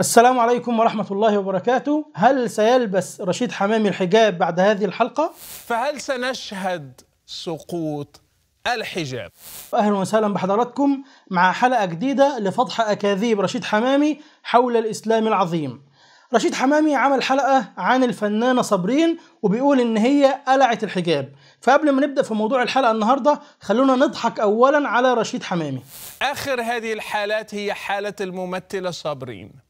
السلام عليكم ورحمة الله وبركاته. هل سيلبس رشيد حمامي الحجاب بعد هذه الحلقة؟ فهل سنشهد سقوط الحجاب؟ أهلا وسهلا بحضراتكم مع حلقة جديدة لفضح أكاذيب رشيد حمامي حول الإسلام العظيم. رشيد حمامي عمل حلقة عن الفنانة صابرين وبيقول إن هي قلعت الحجاب. فقبل ما نبدأ في موضوع الحلقة النهاردة خلونا نضحك أولا على رشيد حمامي. آخر هذه الحالات هي حالة الممثلة صابرين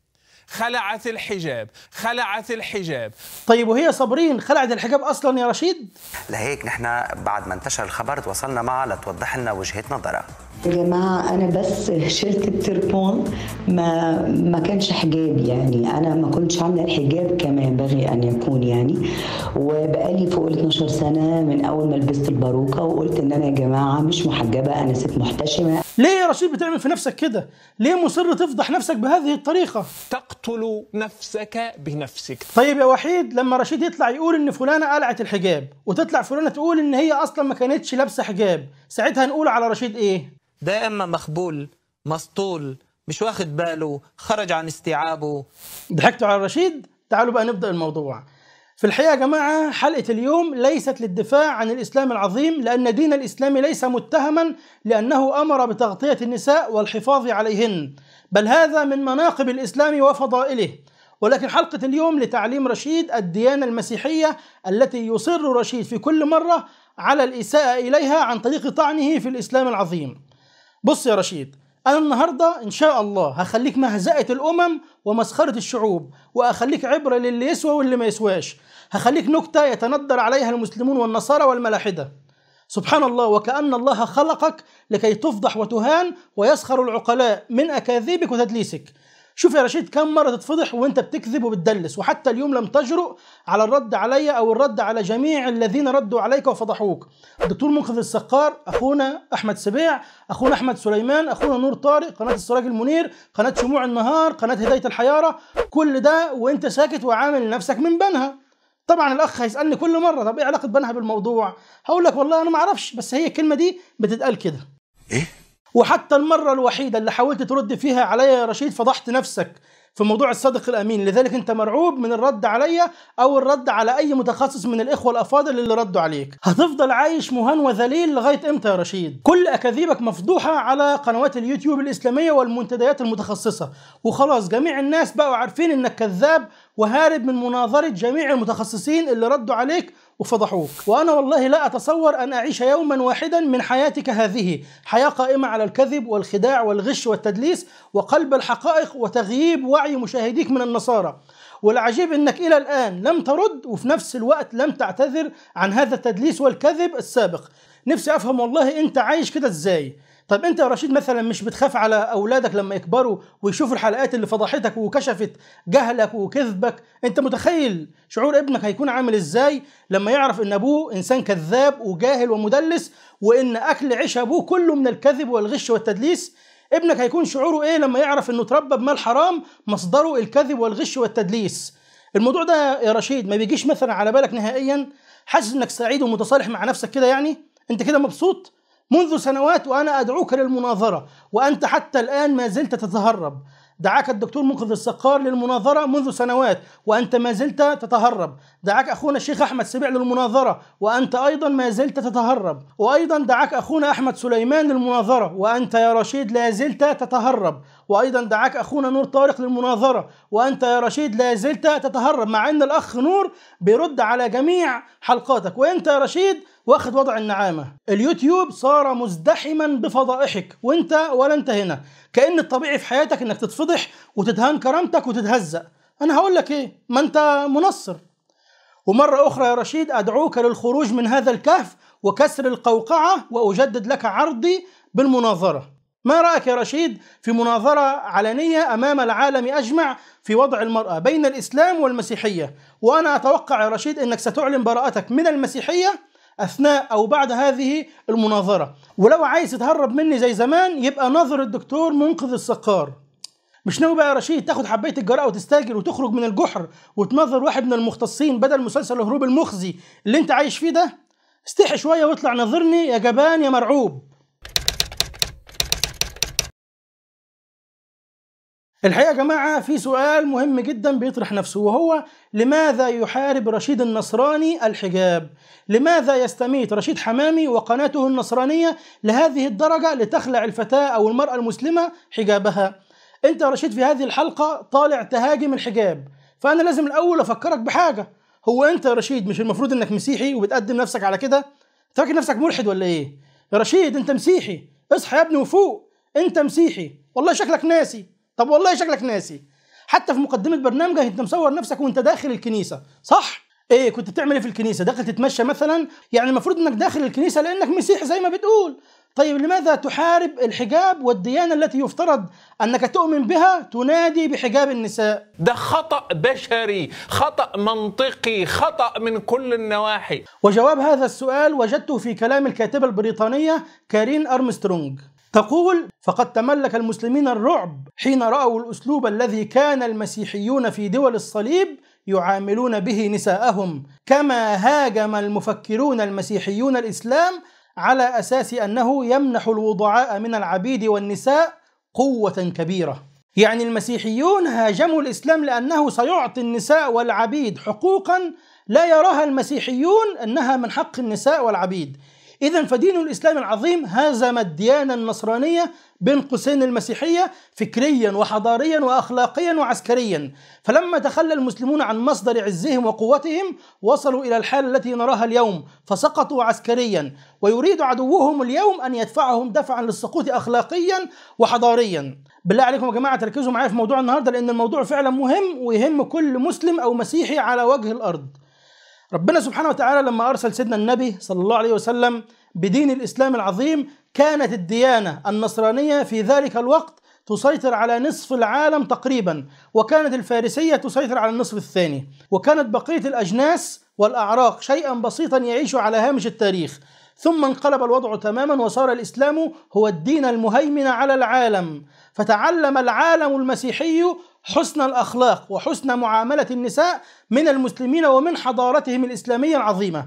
خلعت الحجاب خلعت الحجاب طيب وهي صابرين خلعت الحجاب أصلا يا رشيد؟ لهيك نحن بعد ما انتشر الخبر تواصلنا معها لتوضح لنا وجهة نظرها يا جماعة أنا بس شلت التربون ما ما كانش حجاب يعني. أنا ما كنتش عاملة الحجاب كما ينبغي أن يكون يعني. وبقالي فوق ال 12 سنة من أول ما لبست الباروكة وقلت إن أنا يا جماعة مش محجبة أنا ست محتشمة. ليه يا رشيد بتعمل في نفسك كده؟ ليه مصر تفضح نفسك بهذه الطريقة؟ تقتل نفسك بنفسك. طيب يا وحيد لما رشيد يطلع يقول إن فلانة قلعت الحجاب وتطلع فلانة تقول إن هي أصلا ما كانتش لابسة حجاب ساعتها نقول على رشيد إيه؟ ده إما مخبول مسطول مش واخد باله خرج عن استيعابه. ضحكتوا على رشيد تعالوا بقى نبدأ الموضوع. في الحقيقة يا جماعة حلقة اليوم ليست للدفاع عن الإسلام العظيم لأن دين الإسلام ليس متهما لأنه أمر بتغطية النساء والحفاظ عليهن. بل هذا من مناقب الإسلام وفضائله. ولكن حلقة اليوم لتعليم رشيد الديانة المسيحية التي يصر رشيد في كل مرة على الإساءة إليها عن طريق طعنه في الإسلام العظيم. بص يا رشيد، أنا النهاردة إن شاء الله هخليك مهزأة الأمم ومسخرة الشعوب، وأخليك عبرة للي يسوى واللي ما يسواش، هخليك نكتة يتندر عليها المسلمون والنصارى والملاحدة. سبحان الله وكأن الله خلقك لكي تفضح وتهان ويسخر العقلاء من أكاذيبك وتدليسك. شوف يا رشيد كم مرة تتفضح وأنت بتكذب وبتدلس وحتى اليوم لم تجرؤ على الرد علي أو الرد على جميع الذين ردوا عليك وفضحوك. الدكتور منقذ السقار أخونا أحمد سبيع أخونا أحمد سليمان أخونا نور طارق قناة السراج المنير قناة شموع النهار قناة هداية الحيارة كل ده وأنت ساكت وعامل نفسك من بنها. طبعا الأخ هيسألني كل مرة طب إيه علاقة بنها بالموضوع؟ هقول لك والله أنا ما أعرفش بس هي الكلمة دي بتتقال كده. إيه؟ وحتى المرة الوحيدة اللي حاولت ترد فيها عليا يا رشيد فضحت نفسك في موضوع الصادق الأمين. لذلك أنت مرعوب من الرد عليا أو الرد على أي متخصص من الإخوة الأفاضل اللي ردوا عليك. هتفضل عايش مهان وذليل لغاية إمتى يا رشيد؟ كل أكاذيبك مفضوحة على قنوات اليوتيوب الإسلامية والمنتديات المتخصصة. وخلاص جميع الناس بقوا عارفين إنك كذاب وهارب من مناظرة جميع المتخصصين اللي ردوا عليك وفضحوك. وأنا والله لا أتصور أن أعيش يوما واحدا من حياتك هذه. حياة قائمة على الكذب والخداع والغش والتدليس وقلب الحقائق وتغييب وعي مشاهديك من النصارى. والعجيب إنك إلى الآن لم ترد وفي نفس الوقت لم تعتذر عن هذا التدليس والكذب السابق. نفسي أفهم والله أنت عايش كده إزاي. طيب انت يا رشيد مثلا مش بتخاف على أولادك لما يكبروا ويشوفوا الحلقات اللي فضحتك وكشفت جهلك وكذبك؟ انت متخيل شعور ابنك هيكون عامل إزاي لما يعرف ان أبوه إنسان كذاب وجاهل ومدلس وإن أكل عيش أبوه كله من الكذب والغش والتدليس؟ ابنك هيكون شعوره إيه لما يعرف إنه اتربى بمال حرام مصدره الكذب والغش والتدليس؟ الموضوع ده يا رشيد ما بيجيش مثلا على بالك نهائيا؟ حاسس إنك سعيد ومتصالح مع نفسك كده يعني؟ انت كده مبسوط؟ منذ سنوات وأنا أدعوك للمناظرة وأنت حتى الآن ما زلت تتهرب. دعاك الدكتور منقذ السقار للمناظرة منذ سنوات وأنت ما زلت تتهرب. دعاك أخونا الشيخ أحمد سبيع للمناظرة وأنت أيضا ما زلت تتهرب. وأيضا دعاك أخونا أحمد سليمان للمناظرة وأنت يا رشيد لا زلت تتهرب. وأيضا دعاك أخونا نور طارق للمناظرة وأنت يا رشيد لا زلت تتهرب مع أن الأخ نور بيرد على جميع حلقاتك. وأنت يا رشيد واخد وضع النعامة. اليوتيوب صار مزدحما بفضائحك. وانت ولا انت هنا كأن الطبيعي في حياتك إنك تتفضح وتدهان كرامتك وتتهزأ. أنا هقول لك إيه؟ ما أنت منصر. ومرة أخرى يا رشيد أدعوك للخروج من هذا الكهف وكسر القوقعة وأجدد لك عرضي بالمناظرة. ما رأيك يا رشيد في مناظرة علنية أمام العالم أجمع في وضع المرأة بين الإسلام والمسيحية؟ وأنا أتوقع يا رشيد أنك ستعلن براءتك من المسيحية أثناء أو بعد هذه المناظرة. ولو عايز تتهرب مني زي زمان يبقى نظر الدكتور منقذ السقار مش ناوي بقى يا رشيد تاخد حبايه الجرأه وتستاجر وتخرج من الجحر وتنظر واحد من المختصين بدل مسلسل الهروب المخزي اللي انت عايش فيه ده؟ استحي شوية واطلع نظرني يا جبان يا مرعوب. الحقيقة يا جماعة في سؤال مهم جدا بيطرح نفسه وهو لماذا يحارب رشيد النصراني الحجاب؟ لماذا يستميت رشيد حمامي وقناته النصرانية لهذه الدرجة لتخلع الفتاة أو المرأة المسلمة حجابها؟ أنت يا رشيد في هذه الحلقة طالع تهاجم الحجاب فأنا لازم الأول أفكرك بحاجة هو أنت يا رشيد مش المفروض إنك مسيحي وبتقدم نفسك على كده؟ فاكر نفسك ملحد ولا إيه؟ يا رشيد أنت مسيحي اصحى يا ابني وفوق أنت مسيحي والله شكلك ناسي طب والله شكلك ناسي حتى في مقدمة برنامجك انت مصور نفسك وانت داخل الكنيسة صح؟ إيه كنت بتعمل إيه في الكنيسة؟ داخل تتمشى مثلا؟ يعني المفروض إنك داخل الكنيسة لأنك مسيحي زي ما بتقول طيب لماذا تحارب الحجاب والديانة التي يفترض أنك تؤمن بها تنادي بحجاب النساء؟ ده خطأ بشري خطأ منطقي خطأ من كل النواحي وجواب هذا السؤال وجدته في كلام الكاتبة البريطانية كارين أرمسترونج تقول فقد تملك المسلمين الرعب حين رأوا الأسلوب الذي كان المسيحيون في دول الصليب يعاملون به نساءهم كما هاجم المفكرون المسيحيون الإسلام على أساس أنه يمنح الوضعاء من العبيد والنساء قوة كبيرة. يعني المسيحيون هاجموا الإسلام لأنه سيعطي النساء والعبيد حقوقا لا يراها المسيحيون أنها من حق النساء والعبيد. إذا فدين الإسلام العظيم هزم الديانة النصرانية بين قوسين المسيحية فكريا وحضاريا وأخلاقيا وعسكريا. فلما تخلى المسلمون عن مصدر عزهم وقوتهم وصلوا إلى الحالة التي نراها اليوم فسقطوا عسكريا. ويريد عدوهم اليوم أن يدفعهم دفعا للسقوط أخلاقيا وحضاريا. بالله عليكم يا جماعة تركزوا معايا في موضوع النهاردة لأن الموضوع فعلا مهم ويهم كل مسلم أو مسيحي على وجه الأرض. ربنا سبحانه وتعالى لما أرسل سيدنا النبي صلى الله عليه وسلم بدين الإسلام العظيم كانت الديانة النصرانية في ذلك الوقت تسيطر على نصف العالم تقريبا وكانت الفارسية تسيطر على النصف الثاني وكانت بقية الأجناس والأعراق شيئا بسيطا يعيش على هامش التاريخ. ثم انقلب الوضع تماما وصار الإسلام هو الدين المهيمن على العالم. فتعلم العالم المسيحي حسن الأخلاق وحسن معاملة النساء من المسلمين ومن حضارتهم الإسلامية العظيمة.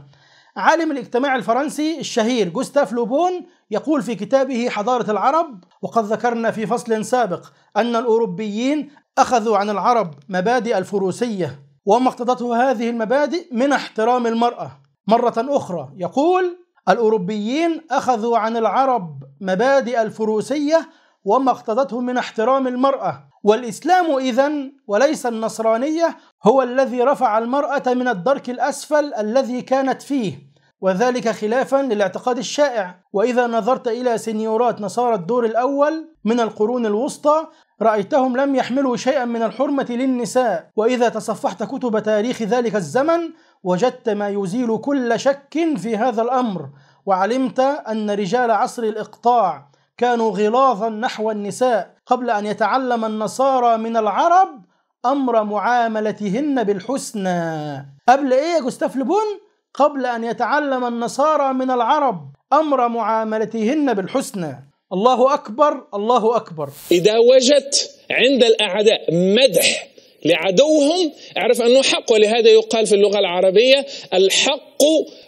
عالم الاجتماع الفرنسي الشهير جوستاف لوبون يقول في كتابه حضارة العرب وقد ذكرنا في فصل سابق أن الأوروبيين أخذوا عن العرب مبادئ الفروسية وما اقتضته هذه المبادئ من احترام المرأة. مرة أخرى يقول الأوروبيين أخذوا عن العرب مبادئ الفروسية وما اقتضته من احترام المرأة. والإسلام إذا وليس النصرانية هو الذي رفع المرأة من الدرك الأسفل الذي كانت فيه وذلك خلافا للاعتقاد الشائع. وإذا نظرت إلى سنيورات نصارى الدور الأول من القرون الوسطى رأيتهم لم يحملوا شيئا من الحرمة للنساء. وإذا تصفحت كتب تاريخ ذلك الزمن وجدت ما يزيل كل شك في هذا الأمر. وعلمت أن رجال عصر الإقطاع كانوا غلاظا نحو النساء. قبل أن يتعلم النصارى من العرب أمر معاملتهن بالحسنى. قبل إيه يا جوستاف لبون قبل أن يتعلم النصارى من العرب أمر معاملتهن بالحسنى. الله أكبر الله أكبر. إذا وجدت عند الأعداء مدح لعدوهم اعرف أنه حق ولهذا يقال في اللغة العربية الحق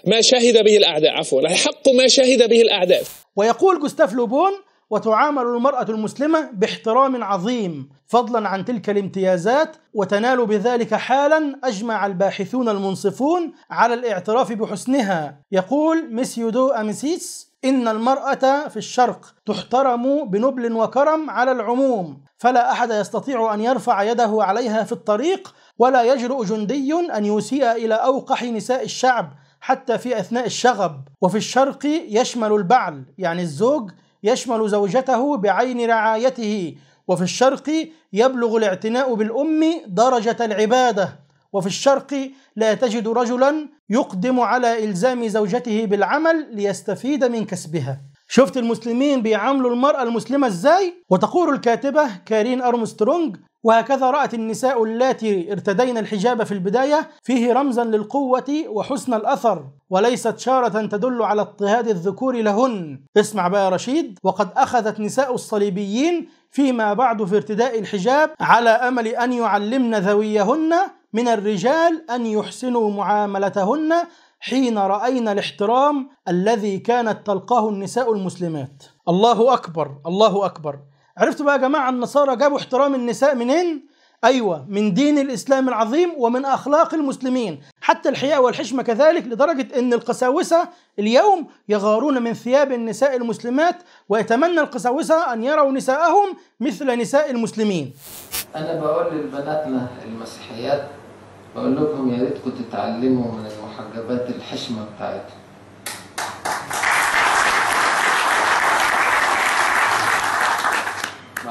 ما شهد به الأعداء. عفوا الحق ما شهد به الأعداء. ويقول جوستاف لوبون وتعامل المرأة المسلمة باحترام عظيم فضلا عن تلك الامتيازات وتنال بذلك حالا أجمع الباحثون المنصفون على الاعتراف بحسنها. يقول ميسيو دو أميسيس إن المرأة في الشرق تحترم بنبل وكرم على العموم فلا أحد يستطيع أن يرفع يده عليها في الطريق ولا يجرؤ جندي أن يسيء إلى أوقح نساء الشعب حتى في أثناء الشغب. وفي الشرق يشمل البعل يعني الزوج يشمل زوجته بعين رعايته وفي الشرق يبلغ الاعتناء بالأم درجة العبادة وفي الشرق لا تجد رجلا يقدم على إلزام زوجته بالعمل ليستفيد من كسبها شفت المسلمين بيعاملوا المرأة المسلمة إزاي؟ وتقول الكاتبة كارين أرمسترونج وهكذا رأت النساء اللاتي ارتدين الحجاب في البداية فيه رمزا للقوة وحسن الأثر وليست شارة تدل على اضطهاد الذكور لهن. اسمع بقى يا رشيد. وقد أخذت نساء الصليبيين فيما بعد في ارتداء الحجاب على أمل أن يعلمن ذويهن من الرجال أن يحسنوا معاملتهن حين رأينا الاحترام الذي كانت تلقاه النساء المسلمات. الله أكبر الله أكبر. عرفتوا بقى يا جماعة النصارى جابوا احترام النساء منين؟ أيوه من دين الإسلام العظيم ومن أخلاق المسلمين. حتى الحياء والحشمة كذلك لدرجة إن القساوسة اليوم يغارون من ثياب النساء المسلمات ويتمنى القساوسة أن يروا نساءهم مثل نساء المسلمين. أنا بقول لبناتنا المسيحيات بقول لكم يا ريتكم تتعلموا من المحجبات الحشمة بتاعتهم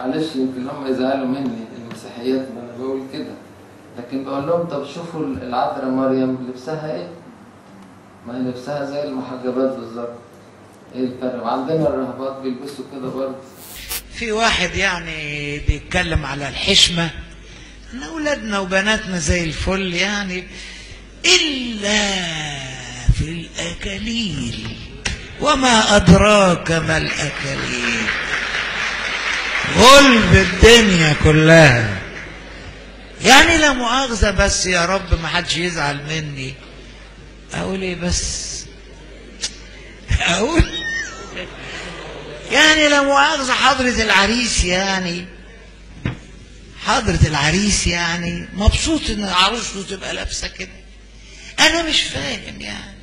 معلش يمكن هم يزعلوا مني المسيحيات ما أنا بقول كده. لكن بقول لهم طب شوفوا العذراء مريم لبسها إيه؟ ما هي لبسها زي المحجبات بالظبط. إيه الفرق؟ وعندنا الرهبات بيلبسوا كده برضه. في واحد يعني بيتكلم على الحشمة إن أولادنا وبناتنا زي الفل يعني إلا في الأكاليل. وما أدراك ما الأكاليل. غلب الدنيا كلها. يعني لا مؤاخذة بس يا رب ما حدش يزعل مني. أقول إيه بس؟ أقول يعني لا مؤاخذة حضرة العريس يعني. حضرة العريس يعني مبسوط إن عروسته تبقى لابسة كده. أنا مش فاهم يعني.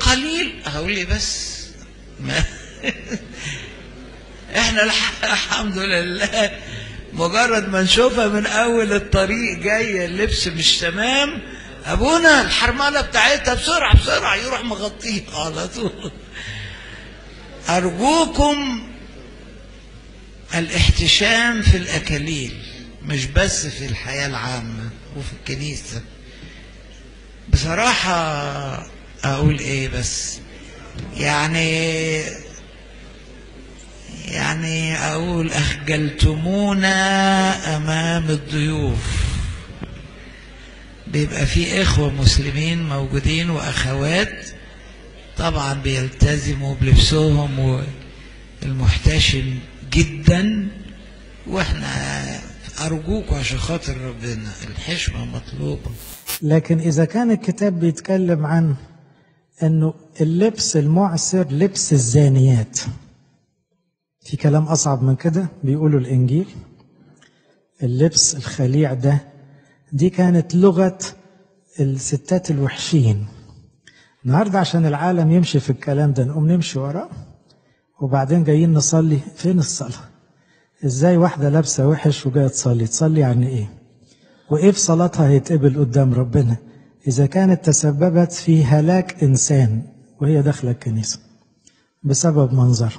قليل. هقول لي بس؟ ما إحنا الح- الحمد لله. مجرد ما نشوفها من أول الطريق جاية اللبس مش تمام. أبونا الحرملة بتاعتها بسرعة بسرعة يروح مغطيها على طول. أرجوكم الاحتشام في الأكاليل مش بس في الحياة العامة وفي الكنيسة. بصراحة أقول إيه بس؟ يعني يعني أقول أخجلتمونا أمام الضيوف. بيبقى في إخوة مسلمين موجودين وأخوات طبعا بيلتزموا بلبسهم والمحتشم جدا. وإحنا ارجوكوا عشان خاطر ربنا الحشمة مطلوبة. لكن إذا كان الكتاب بيتكلم عن أنه اللبس المعسر لبس الزانيات. في كلام أصعب من كده بيقولوا الإنجيل. اللبس الخليع ده دي كانت لغة الستات الوحشين. النهاردة عشان العالم يمشي في الكلام ده نقوم نمشي وراه وبعدين جايين نصلي. فين الصلاة؟ إزاي واحدة لابسة وحش وجاية تصلي؟ تصلي عن إيه؟ وإيه في صلاتها هيتقبل قدام ربنا؟ إذا كانت تسببت في هلاك إنسان وهي داخلة الكنيسة بسبب منظر.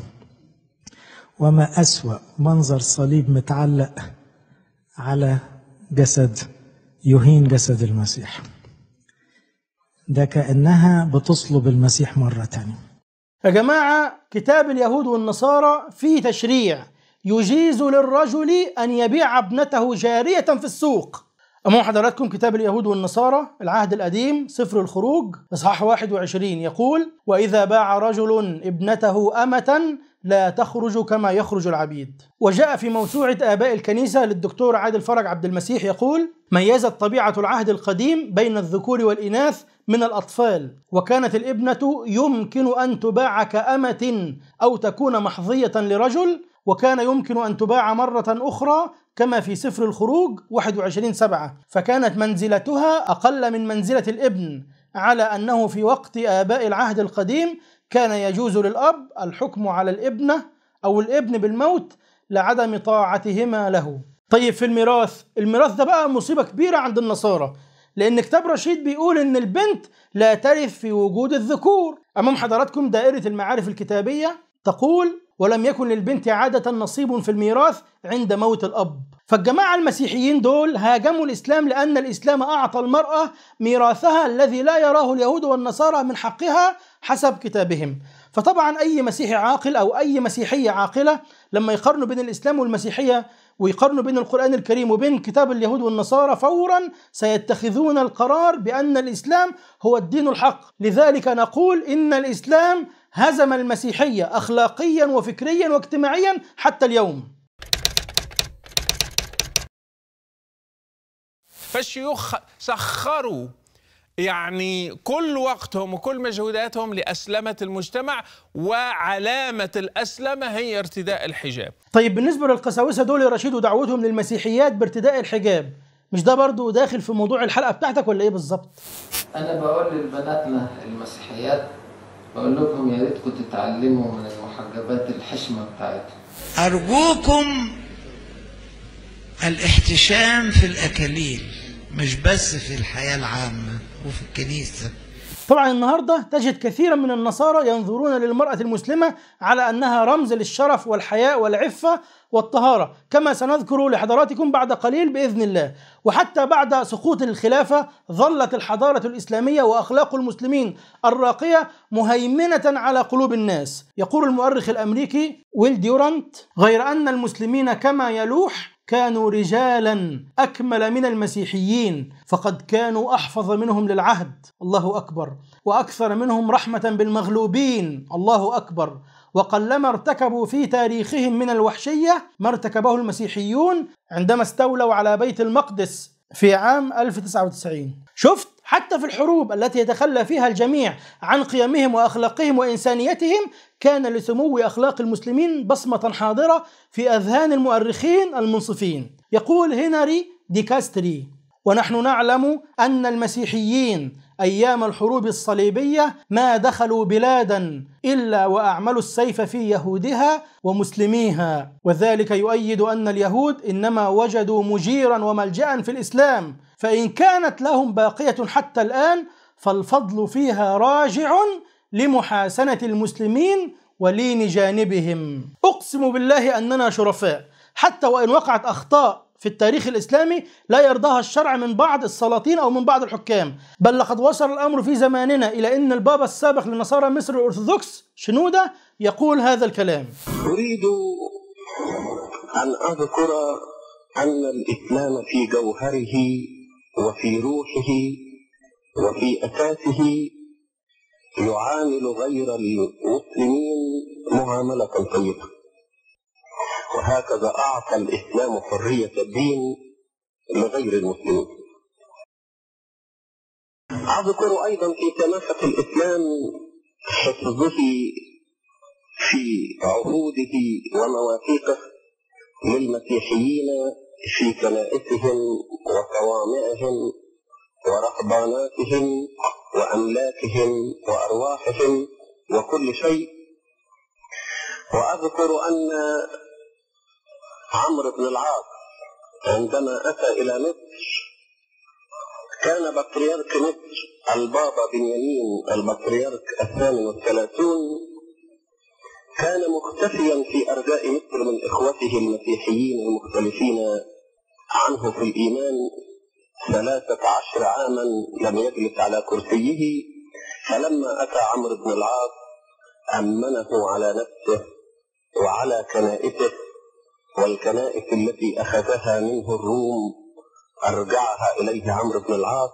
وما أسوأ منظر صليب متعلق على جسد يهين جسد المسيح. ده كأنها بتصلب المسيح مرة تانية. يا جماعة كتاب اليهود والنصارى فيه تشريع يجيز للرجل أن يبيع ابنته جارية في السوق. أمام حضراتكم كتاب اليهود والنصارى العهد القديم سفر الخروج إصحاح 21 يقول وإذا باع رجل ابنته أمة لا تخرج كما يخرج العبيد. وجاء في موسوعة آباء الكنيسة للدكتور عادل فرج عبد المسيح يقول ميزت طبيعة العهد القديم بين الذكور والإناث من الأطفال وكانت الإبنة يمكن أن تباع كأمة أو تكون محظية لرجل وكان يمكن أن تباع مرة أخرى كما في سفر الخروج 21 سبعة فكانت منزلتها أقل من منزلة الإبن على أنه في وقت آباء العهد القديم كان يجوز للأب الحكم على الابنة أو الابن بالموت لعدم طاعتهما له. طيب في الميراث الميراث ده بقى مصيبة كبيرة عند النصارى لأن كتاب رشيد بيقول إن البنت لا ترث في وجود الذكور. أمام حضراتكم دائرة المعارف الكتابية تقول ولم يكن للبنت عادة نصيب في الميراث عند موت الأب فالجماعة المسيحيين دول هاجموا الإسلام لأن الإسلام أعطى المرأة ميراثها الذي لا يراه اليهود والنصارى من حقها حسب كتابهم. فطبعا أي مسيحي عاقل أو أي مسيحية عاقلة لما يقارنوا بين الإسلام والمسيحية ويقارنوا بين القرآن الكريم وبين كتاب اليهود والنصارى فورا سيتخذون القرار بأن الإسلام هو الدين الحق. لذلك نقول إن الإسلام هزم المسيحية أخلاقيا وفكريا واجتماعيا حتى اليوم. فالشيوخ سخروا يعني كل وقتهم وكل مجهوداتهم لأسلمة المجتمع وعلامة الأسلمة هي ارتداء الحجاب. طيب بالنسبة للقساوسة دول يا رشيد ودعوتهم للمسيحيات بارتداء الحجاب مش ده برضو داخل في موضوع الحلقة بتاعتك ولا إيه بالظبط؟ أنا بقول لبناتنا المسيحيات بقول لكم يا ريتكم تتعلموا من المحجبات الحشمة بتاعتهم. أرجوكم الاحتشام في الأكاليل مش بس في الحياة العامة. وفي الكنيسة. طبعا النهارده تجد كثيرا من النصارى ينظرون للمرأة المسلمة على أنها رمز للشرف والحياء والعفة والطهارة كما سنذكر لحضراتكم بعد قليل بإذن الله. وحتى بعد سقوط الخلافة ظلت الحضارة الإسلامية وأخلاق المسلمين الراقية مهيمنة على قلوب الناس. يقول المؤرخ الأمريكي ويل ديورانت غير أن المسلمين كما يلوح كانوا رجالا أكمل من المسيحيين فقد كانوا أحفظ منهم للعهد. الله أكبر. وأكثر منهم رحمة بالمغلوبين. الله أكبر. وقلما ارتكبوا في تاريخهم من الوحشية ما ارتكبه المسيحيون عندما استولوا على بيت المقدس في عام 1099 شفت؟ حتى في الحروب التي يتخلى فيها الجميع عن قيمهم وأخلاقهم وإنسانيتهم كان لسمو أخلاق المسلمين بصمة حاضرة في أذهان المؤرخين المنصفين. يقول هنري ديكاستري ونحن نعلم أن المسيحيين أيام الحروب الصليبية ما دخلوا بلادا إلا وأعملوا السيف في يهودها ومسلميها. وذلك يؤيد أن اليهود إنما وجدوا مجيرا وملجا في الإسلام فإن كانت لهم باقية حتى الآن فالفضل فيها راجع لمحاسنة المسلمين ولين جانبهم. أقسم بالله أننا شرفاء. حتى وإن وقعت أخطاء في التاريخ الإسلامي لا يرضاها الشرع من بعض السلاطين أو من بعض الحكام. بل لقد وصل الأمر في زماننا إلى إن البابا السابق لنصارى مصر الأرثوذكس شنودة يقول هذا الكلام. أريد أن أذكر أن الإسلام في جوهره وفي روحه وفي أساسه يعامل غير المسلمين معاملة طيبة وهكذا أعطى الإسلام حرية الدين لغير المسلمين. أذكر أيضا في سماحة الإسلام حفظه في عهوده ومواثيقه للمسيحيين في كنائسهم وصوامعهم ورهباناتهم وأملاكهم وأرواحهم وكل شيء. وأذكر أن عمرو بن العاص عندما أتى إلى مصر كان بطريرك مصر البابا بنيامين البطريرك الثامن والثلاثون كان مختفيا في أرجاء مصر من إخوته المسيحيين المختلفين عنه في الإيمان ثلاثة عشر عاما لم يجلس على كرسيه فلما أتى عمرو بن العاص أمنه على نفسه وعلى كنائسه والكنائس التي أخذها منه الروم أرجعها إليه عمرو بن العاص.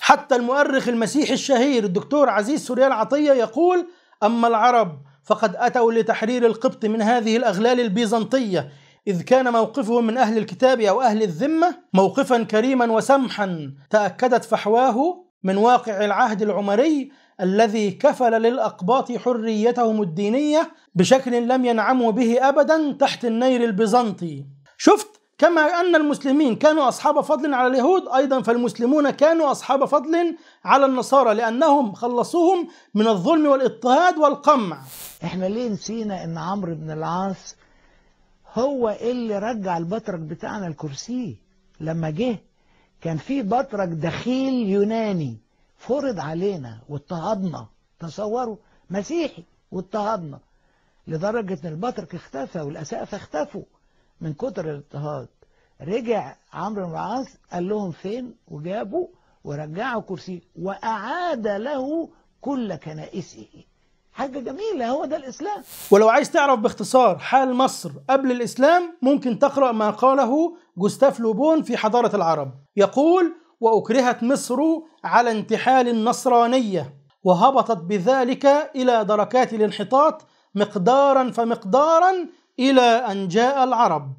حتى المؤرخ المسيحي الشهير الدكتور عزيز سوريان عطية يقول أما العرب فقد أتوا لتحرير القبط من هذه الأغلال البيزنطية إذ كان موقفهم من أهل الكتاب أو أهل الذمة موقفا كريما وسمحا تأكدت فحواه من واقع العهد العمري الذي كفل للأقباط حريتهم الدينية بشكل لم ينعموا به أبدا تحت النير البيزنطي. شفت كما أن المسلمين كانوا أصحاب فضل على اليهود أيضا فالمسلمون كانوا أصحاب فضل على النصارى لأنهم خلصوهم من الظلم والإضطهاد والقمع. إحنا ليه نسينا إن عمرو بن العاص هو اللي رجع البطرك بتاعنا الكرسي. لما جه كان في بطرك دخيل يوناني فرض علينا واضطهدنا. تصوروا مسيحي واضطهدنا. لدرجة إن البطرك اختفى والاسقفة اختفوا من كتر الاضطهاد. رجع عمرو بن العاص قال لهم فين؟ وجابوا ورجعوا كرسي. وأعاد له كل كنائسه. حاجة جميلة هو ده الإسلام. ولو عايز تعرف باختصار حال مصر قبل الإسلام ممكن تقرأ ما قاله جوستاف لوبون في حضارة العرب. يقول وأكرهت مصر على انتحال النصرانية وهبطت بذلك إلى دركات الانحطاط مقدارا فمقدارا إلى أن جاء العرب.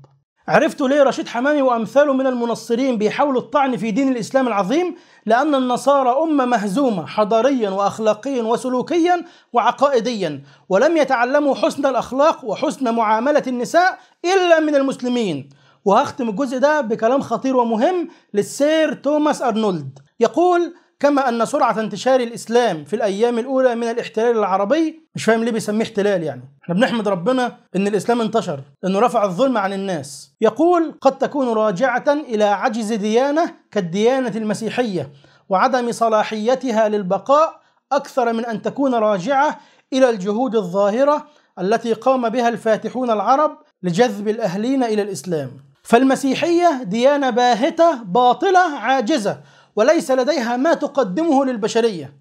عرفتوا ليه رشيد حمامي وأمثاله من المنصرين بيحاولوا الطعن في دين الإسلام العظيم؟ لأن النصارى أمة مهزومة حضاريا واخلاقيا وسلوكيا وعقائديا، ولم يتعلموا حسن الأخلاق وحسن معاملة النساء إلا من المسلمين. وهختم الجزء ده بكلام خطير ومهم للسير توماس أرنولد، يقول: كما أن سرعة انتشار الإسلام في الأيام الأولى من الاحتلال العربي مش فاهم ليه بيسميه احتلال يعني. إحنا بنحمد ربنا إن الإسلام انتشر إنه رفع الظلم عن الناس. يقول قد تكون راجعة إلى عجز ديانة كالديانة المسيحية وعدم صلاحيتها للبقاء أكثر من أن تكون راجعة إلى الجهود الظاهرة التي قام بها الفاتحون العرب لجذب الأهلين إلى الإسلام. فالمسيحية ديانة باهتة باطلة عاجزة. وليس لديها ما تقدمه للبشرية.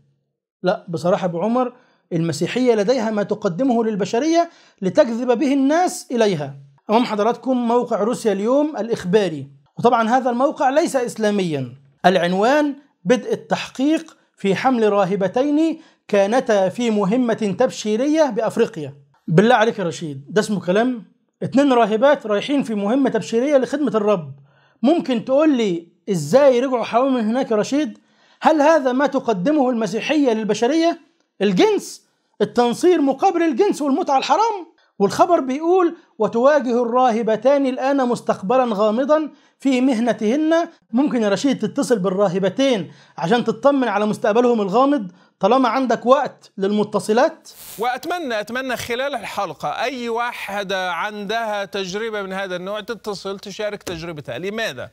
لا بصراحة أبو عمر المسيحية لديها ما تقدمه للبشرية لتجذب به الناس إليها. أمام حضراتكم موقع روسيا اليوم الإخباري. وطبعا هذا الموقع ليس اسلاميا. العنوان بدء التحقيق في حمل راهبتين كانتا في مهمة تبشيرية بأفريقيا. بالله عليك يا رشيد ده اسمه كلام؟ اتنين راهبات رايحين في مهمة تبشيرية لخدمة الرب. ممكن تقول لي إزاي رجعوا حاولوا من هناك يا رشيد؟ هل هذا ما تقدمه المسيحية للبشرية؟ الجنس؟ التنصير مقابل الجنس والمتعة الحرام؟ والخبر بيقول وتواجه الراهبتان الآن مستقبلا غامضا في مهنتهن. ممكن يا رشيد تتصل بالراهبتين عشان تطمن على مستقبلهم الغامض طالما عندك وقت للمتصلات؟ واتمنى أتمنى خلال الحلقة أي واحدة عندها تجربة من هذا النوع تتصل تشارك تجربتها. لماذا؟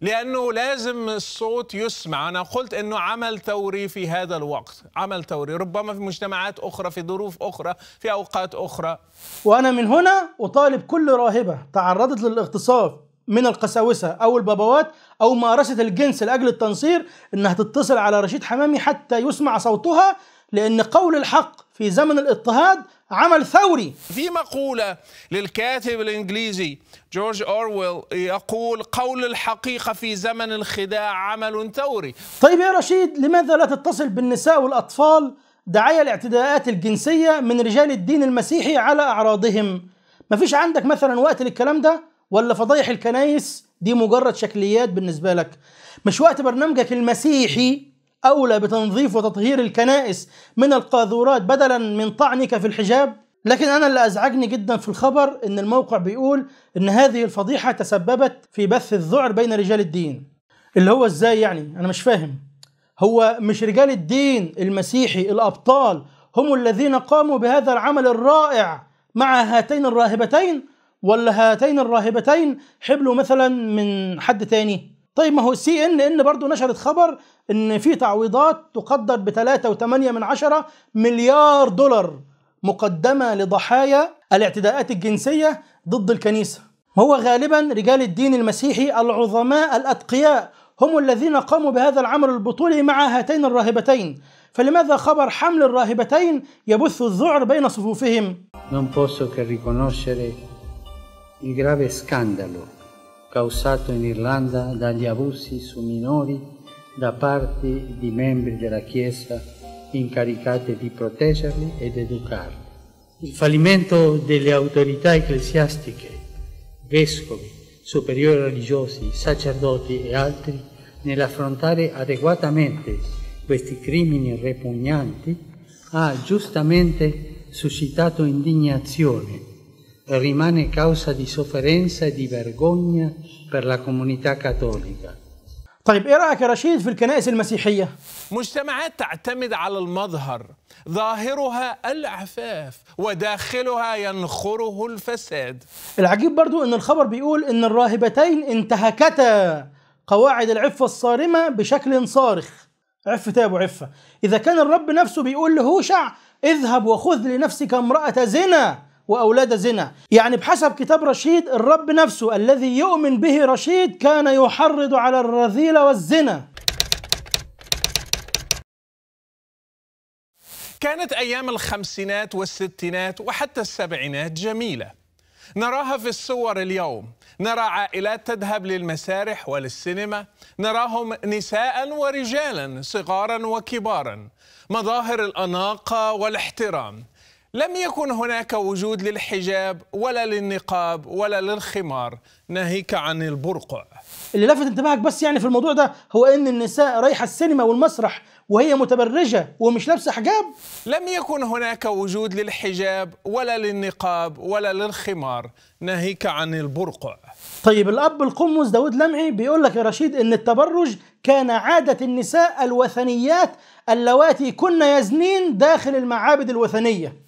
لأنه لازم الصوت يسمع. أنا قلت إنه عمل ثوري في هذا الوقت. عمل ثوري. ربما في مجتمعات أخرى في ظروف أخرى في أوقات أخرى. وأنا من هنا أطالب كل راهبة تعرضت للاغتصاب من القساوسة أو البابوات أو مارست الجنس لأجل التنصير إنها تتصل على رشيد حمامي حتى يسمع صوتها لأن قول الحق في زمن الاضطهاد عمل ثوري. في مقولة للكاتب الإنجليزي جورج أورويل يقول قول الحقيقة في زمن الخداع عمل ثوري. طيب يا رشيد لماذا لا تتصل بالنساء والأطفال دعاية الاعتداءات الجنسية من رجال الدين المسيحي على أعراضهم؟ مفيش عندك مثلا وقت للكلام ده؟ ولا فضايح الكنايس دي مجرد شكليات بالنسبة لك؟ مش وقت برنامجك المسيحي أولى بتنظيف وتطهير الكنائس من القاذورات بدلا من طعنك في الحجاب؟ لكن أنا اللي أزعجني جدا في الخبر إن الموقع بيقول إن هذه الفضيحة تسببت في بث الذعر بين رجال الدين. اللي هو إزاي يعني؟ أنا مش فاهم. هو مش رجال الدين المسيحي الأبطال هم الذين قاموا بهذا العمل الرائع مع هاتين الراهبتين؟ ولا هاتين الراهبتين حبلوا مثلا من حد تاني؟ طيب ما هو سي إن إن برضه نشرت خبر إن في تعويضات تقدر ب 3.8 من عشرة مليار دولار مقدمة لضحايا الاعتداءات الجنسية ضد الكنيسة. هو غالبا رجال الدين المسيحي العظماء الأتقياء هم الذين قاموا بهذا العمل البطولي مع هاتين الراهبتين. فلماذا خبر حمل الراهبتين يبث الذعر بين صفوفهم؟ Non posso che riconoscere il grave scandalo causato in Irlanda dagli abusi su minori da parte di membri della Chiesa incaricati di proteggerli ed educarli. Il fallimento delle autorità ecclesiastiche, vescovi, superiori religiosi, sacerdoti e altri nell'affrontare adeguatamente questi crimini repugnanti ha giustamente suscitato indignazione rimane causa di sofferenza e di vergogna per la comunità cattolica. طيب إيه رأيك يا رشيد في الكنائس المسيحية؟ مجتمعات تعتمد على المظهر ظاهرها العفاف وداخلها ينخره الفساد. العجيب برضو إن الخبر بيقول إن الراهبتين انتهكتا قواعد العفة الصارمة بشكل صارخ. عفة يا ابو عفه إذا كان الرب نفسه بيقول لهوشع اذهب وخذ لنفسك امرأة زنا. وأولاد زنا. يعني بحسب كتاب رشيد الرب نفسه الذي يؤمن به رشيد كان يحرض على الرذيله والزنا. كانت أيام الخمسينات والستينات وحتى السبعينات جميلة. نراها في الصور اليوم. نرى عائلات تذهب للمسارح وللسينما. نراهم نساء ورجالا صغارا وكبارا. مظاهر الأناقة والاحترام. لم يكن هناك وجود للحجاب ولا للنقاب ولا للخمار. ناهيك عن البرقع. اللي لفت انتباهك بس يعني في الموضوع ده هو إن النساء رايحة السينما والمسرح وهي متبرجة ومش لابسة حجاب؟ لم يكن هناك وجود للحجاب ولا للنقاب ولا للخمار. ناهيك عن البرقع. طيب الأب القمص داود لمعي بيقول لك يا رشيد إن التبرج كان عادة النساء الوثنيات اللواتي كن يزنين داخل المعابد الوثنية.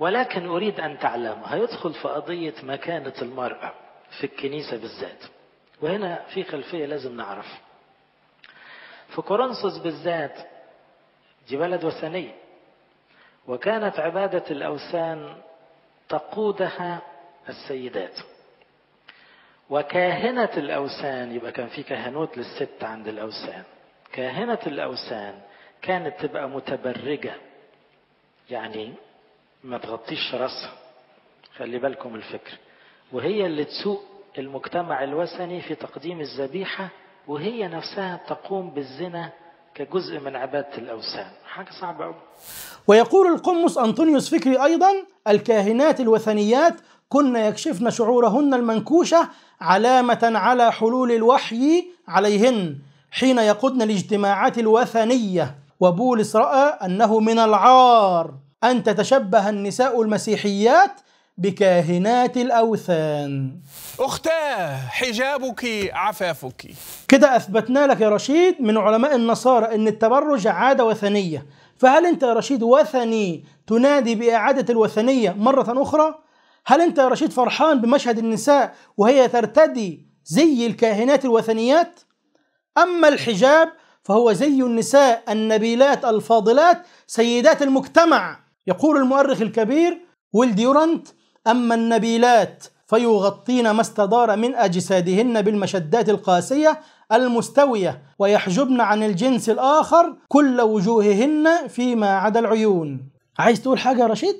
ولكن أريد أن تعلم هيدخل في قضية مكانة المرأة في الكنيسة بالذات؟ وهنا في خلفية لازم نعرف. في كورنثوس بالذات دي بلد وثنية وكانت عبادة الأوثان تقودها السيدات. وكاهنة الأوثان يبقى كان في كهنوت للست عند الأوثان. كاهنة الأوثان كانت تبقى متبرجة يعني ما تغطيش راسها. خلي بالكم الفكر. وهي اللي تسوق المجتمع الوثني في تقديم الذبيحة وهي نفسها تقوم بالزنا كجزء من عبادة الأوثان. حاجة صعبة أوي. ويقول القمص أنطونيوس فكري أيضا الكاهنات الوثنيات كن يكشفن شعورهن المنكوشة علامة على حلول الوحي عليهن حين يقودن الاجتماعات الوثنية. وبولس رأى أنه من العار. أن تتشبه النساء المسيحيات بكاهنات الأوثان أختاه حجابك عفافك كده أثبتنا لك يا رشيد من علماء النصارى أن التبرج عادة وثنية فهل أنت يا رشيد وثني تنادي بإعادة الوثنية مرة أخرى؟ هل أنت يا رشيد فرحان بمشهد النساء وهي ترتدي زي الكاهنات الوثنيات؟ أما الحجاب فهو زي النساء النبيلات الفاضلات سيدات المجتمع يقول المؤرخ الكبير ويل ديورانت أما النبيلات فيغطين ما استدار من أجسادهن بالمشدات القاسية المستوية ويحجبن عن الجنس الآخر كل وجوههن فيما عدا العيون عايز تقول حاجة يا رشيد؟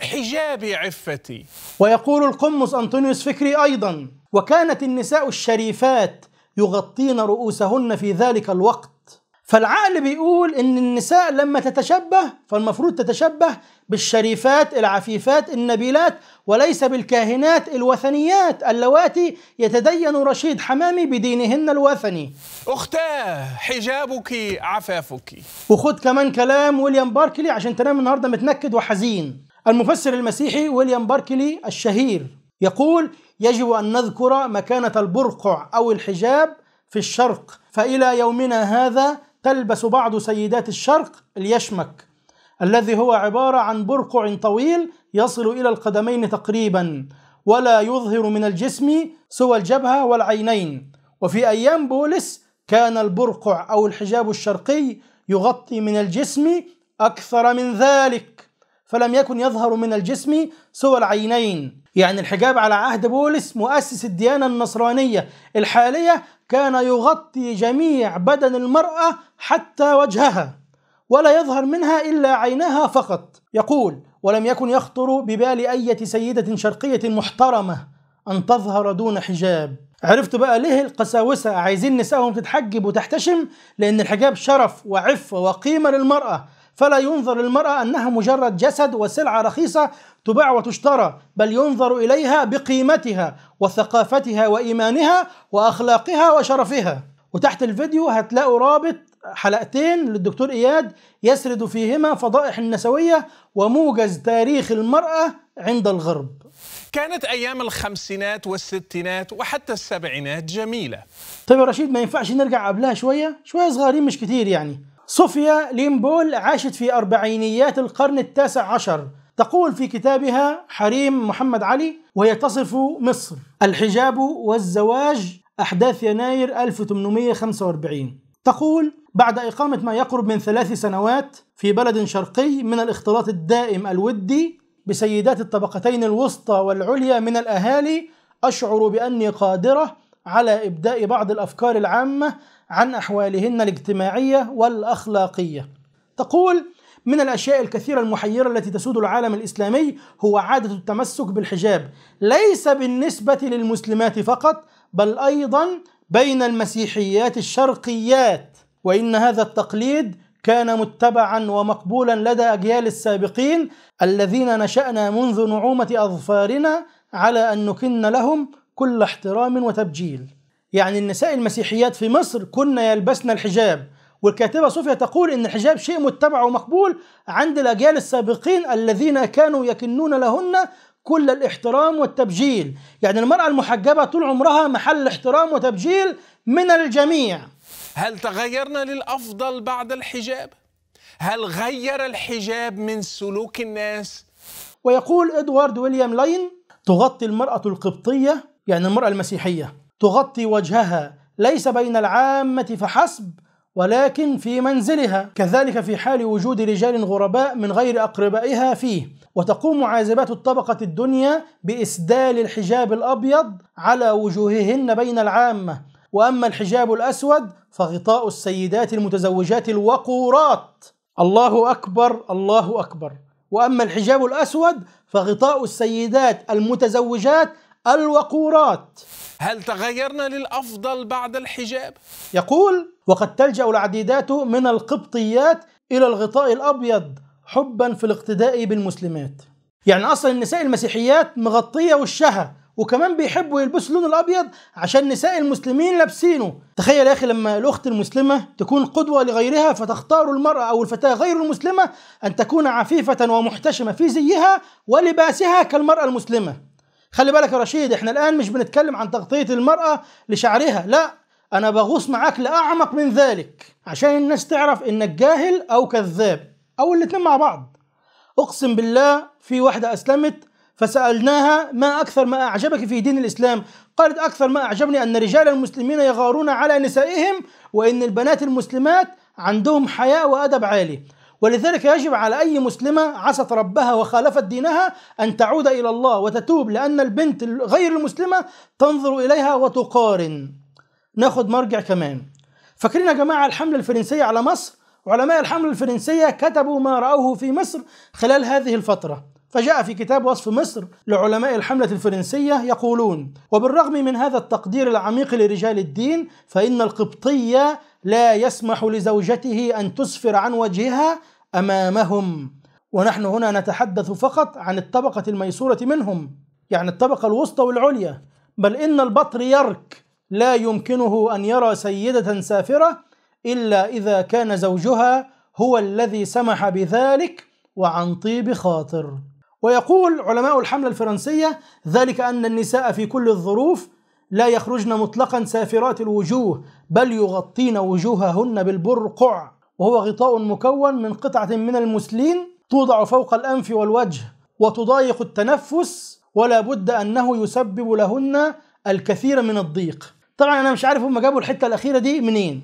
حجابي عفتي ويقول القمص أنطونيوس فكري أيضا وكانت النساء الشريفات يغطين رؤوسهن في ذلك الوقت فالعقل بيقول إن النساء لما تتشبه فالمفروض تتشبه بالشريفات العفيفات النبيلات وليس بالكاهنات الوثنيات اللواتي يتدين رشيد حمامي بدينهن الوثني. أختاه حجابك عفافك. وخد كمان كلام ويليام باركلي عشان تنام النهارده متنكد وحزين. المفسر المسيحي ويليام باركلي الشهير يقول يجب أن نذكر مكانة البرقع أو الحجاب في الشرق فإلى يومنا هذا تلبس بعض سيدات الشرق اليشمك الذي هو عبارة عن برقع طويل يصل إلى القدمين تقريبا ولا يظهر من الجسم سوى الجبهة والعينين. وفي أيام بولس كان البرقع أو الحجاب الشرقي يغطي من الجسم أكثر من ذلك فلم يكن يظهر من الجسم سوى العينين. يعني الحجاب على عهد بولس مؤسس الديانة النصرانية الحالية كان يغطي جميع بدن المرأة حتى وجهها ولا يظهر منها إلا عينها فقط. يقول ولم يكن يخطر ببال أية سيدة شرقية محترمة أن تظهر دون حجاب. عرفت بقى ليه القساوسة عايزين نسائهم تتحجب وتحتشم؟ لأن الحجاب شرف وعفة وقيمة للمرأة. فلا ينظر للمرأة أنها مجرد جسد وسلعة رخيصة تباع وتشترى بل ينظر إليها بقيمتها وثقافتها وإيمانها وأخلاقها وشرفها. وتحت الفيديو هتلاقوا رابط حلقتين للدكتور إياد يسرد فيهما فضائح النسوية وموجز تاريخ المرأة عند الغرب. كانت أيام الخمسينات والستينات وحتى السبعينات جميلة. طيب يا رشيد ما ينفعش نرجع قبلها شوية؟ شوية صغيرين مش كتير يعني. صوفيا ليمبول عاشت في أربعينيات القرن التاسع عشر. تقول في كتابها حريم محمد علي وهي تصف مصر. الحجاب والزواج أحداث يناير 1845 تقول بعد إقامة ما يقرب من ثلاث سنوات في بلد شرقي من الاختلاط الدائم الودي بسيدات الطبقتين الوسطى والعليا من الأهالي أشعر بأني قادرة على إبداء بعض الأفكار العامة عن أحوالهن الاجتماعية والأخلاقية. تقول من الأشياء الكثيرة المحيرة التي تسود العالم الإسلامي هو عادة التمسك بالحجاب ليس بالنسبة للمسلمات فقط بل أيضا بين المسيحيات الشرقيات. وإن هذا التقليد كان متبعا ومقبولا لدى أجيال السابقين الذين نشأنا منذ نعومة أظفارنا على أن نكن لهم كل احترام وتبجيل. يعني النساء المسيحيات في مصر كن يلبسن الحجاب. والكاتبة صوفيا تقول إن الحجاب شيء متبع ومقبول عند الأجيال السابقين الذين كانوا يكنون لهن كل الاحترام والتبجيل. يعني المرأة المحجبة طول عمرها محل احترام وتبجيل من الجميع. هل تغيرنا للأفضل بعد الحجاب؟ هل غير الحجاب من سلوك الناس؟ ويقول إدوارد ويليام لاين تغطي المرأة القبطية يعني المرأة المسيحية. تغطي وجهها ليس بين العامة فحسب ولكن في منزلها. كذلك في حال وجود رجال غرباء من غير أقربائها فيه. وتقوم عازبات الطبقة الدنيا بإسدال الحجاب الأبيض على وجوههن بين العامة. وأما الحجاب الأسود فغطاء السيدات المتزوجات الوقورات. الله أكبر الله أكبر. وأما الحجاب الأسود فغطاء السيدات المتزوجات الوقورات. هل تغيرنا للأفضل بعد الحجاب؟ يقول وقد تلجأ العديدات من القبطيات إلى الغطاء الأبيض حبا في الاقتداء بالمسلمات. يعني أصلا النساء المسيحيات مغطية وشها وكمان بيحبوا يلبسوا اللون الأبيض عشان نساء المسلمين لابسينه. تخيل يا أخي لما الأخت المسلمة تكون قدوة لغيرها فتختار المرأة أو الفتاة غير المسلمة أن تكون عفيفة ومحتشمة في زيها ولباسها كالمرأة المسلمة. خلي بالك يا رشيد إحنا الآن مش بنتكلم عن تغطية المرأة لشعرها لا أنا بغوص معاك لأعمق من ذلك عشان الناس تعرف إنك جاهل أو كذاب أو الاتنين مع بعض. أقسم بالله في واحدة أسلمت فسألناها ما أكثر ما أعجبك في دين الإسلام؟ قالت أكثر ما أعجبني أن رجال المسلمين يغارون على نسائهم وأن البنات المسلمات عندهم حياء وأدب عالي. ولذلك يجب على أي مسلمة عصت ربها وخالفت دينها أن تعود إلى الله وتتوب لأن البنت غير المسلمة تنظر إليها وتقارن. ناخد مرجع كمان. فاكرين يا جماعة الحملة الفرنسية على مصر؟ علماء الحملة الفرنسية كتبوا ما رأوه في مصر خلال هذه الفترة. فجاء في كتاب وصف مصر لعلماء الحملة الفرنسية يقولون وبالرغم من هذا التقدير العميق لرجال الدين فإن القبطية لا يسمح لزوجته أن تسفر عن وجهها أمامهم. ونحن هنا نتحدث فقط عن الطبقة الميسورة منهم يعني الطبقة الوسطى والعليا بل إن البطريرك لا يمكنه أن يرى سيدة سافرة إلا إذا كان زوجها هو الذي سمح بذلك وعن طيب خاطر. ويقول علماء الحملة الفرنسية ذلك أن النساء في كل الظروف لا يخرجن مطلقا سافرات الوجوه بل يغطين وجوههن بالبرقع. وهو غطاء مكون من قطعة من المسلين توضع فوق الأنف والوجه وتضايق التنفس ولا بد أنه يسبب لهن الكثير من الضيق. طبعا أنا مش عارف هم جابوا الحتة الأخيرة دي منين.